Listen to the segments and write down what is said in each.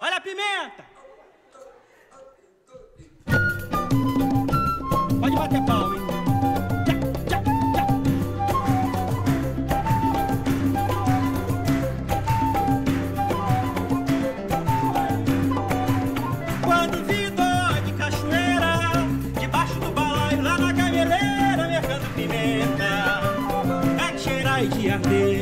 Olha a pimenta! Pode bater pau, hein? Quando vi dó de cachoeira, debaixo do balaio, lá na gameleira, mercando pimenta, é cheirar e de arder.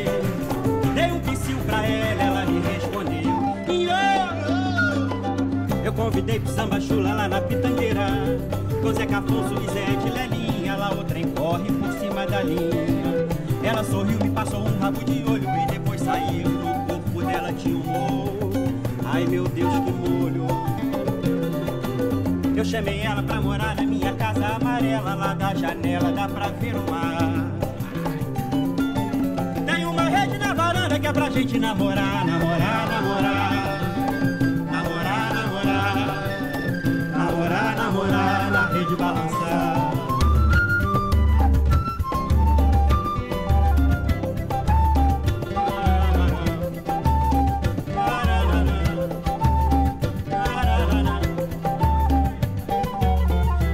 Eu convidei pro samba chula lá na pitangueira, com Zeca Afonso e de Lelinha, lá o trem corre por cima da linha. Ela sorriu, me passou um rabo de olho e depois saiu. No corpo dela tinha um molho. Ai meu Deus, que molho! Eu chamei ela pra morar na minha casa amarela, lá da janela dá pra ver o mar. Tem uma rede na varanda que é pra gente namorar, namorar. Balançar.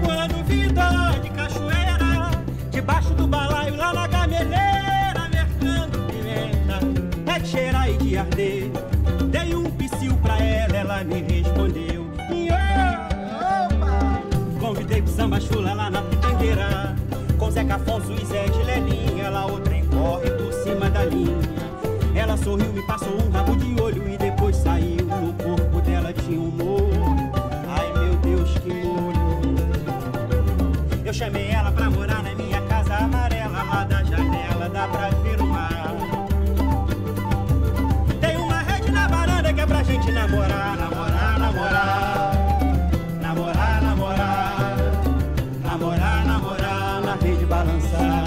Quando vi dó de cachoeira, debaixo do balaio, lá na gameleira, mercando pimenta, é de cheirar e de arder. Pro samba chula lá na pitangueira, com Zeca Afonso e Zé de Lelinha, lá o trem corre por cima da linha. Ela sorriu, me passou um rabo de olho e depois saiu. No corpo dela tinha um molho. Ai meu Deus, que molho. Eu chamei ela pra balançar.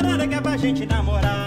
parada que é pra gente namorar.